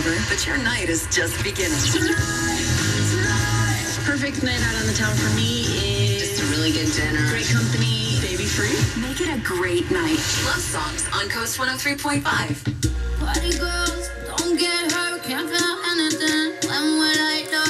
over, but your night is just beginning. Tonight, tonight. Perfect night out on the town for me is just a really good dinner, great company, baby free. Make it a great night. Love songs on KOST 103.5. Party girls, don't get hurt, can't feel anything. When would I know?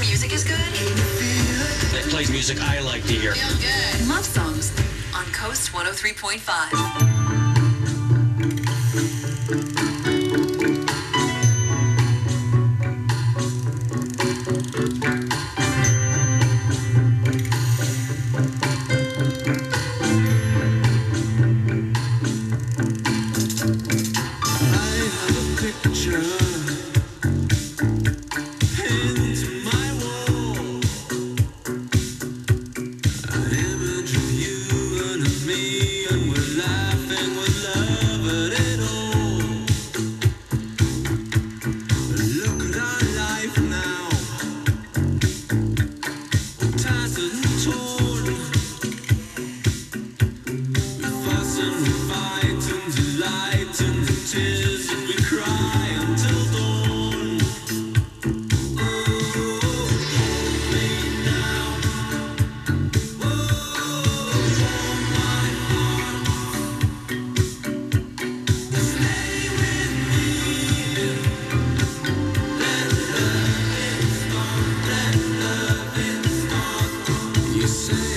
music is good? It plays music I like to hear. Love songs on KOST 103.5. 他。say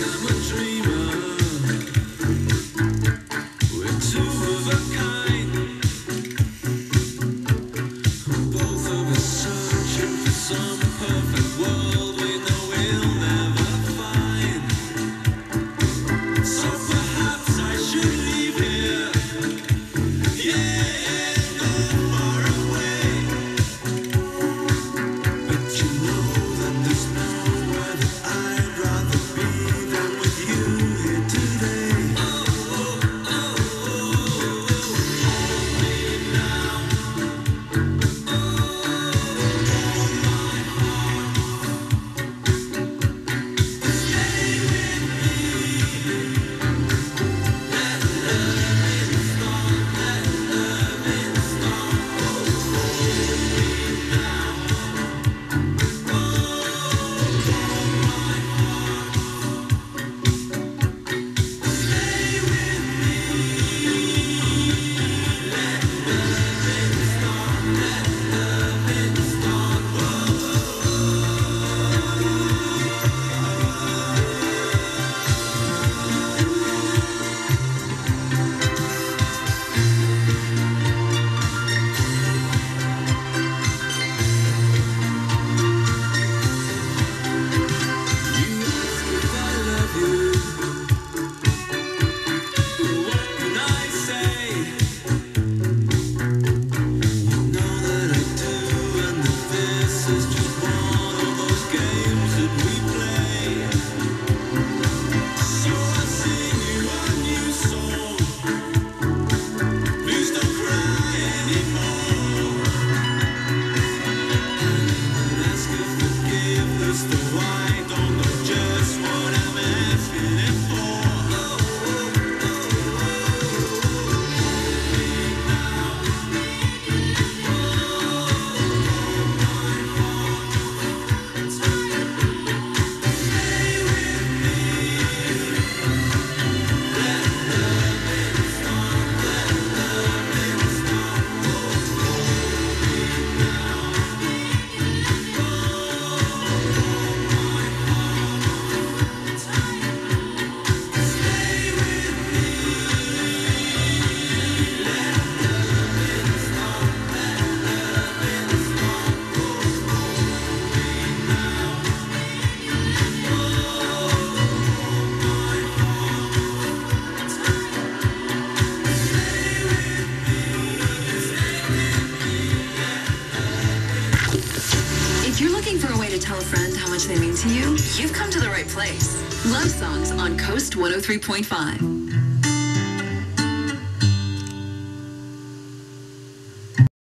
tell a friend how much they mean to you? You've come to the right place. Love Songs on KOST 103.5.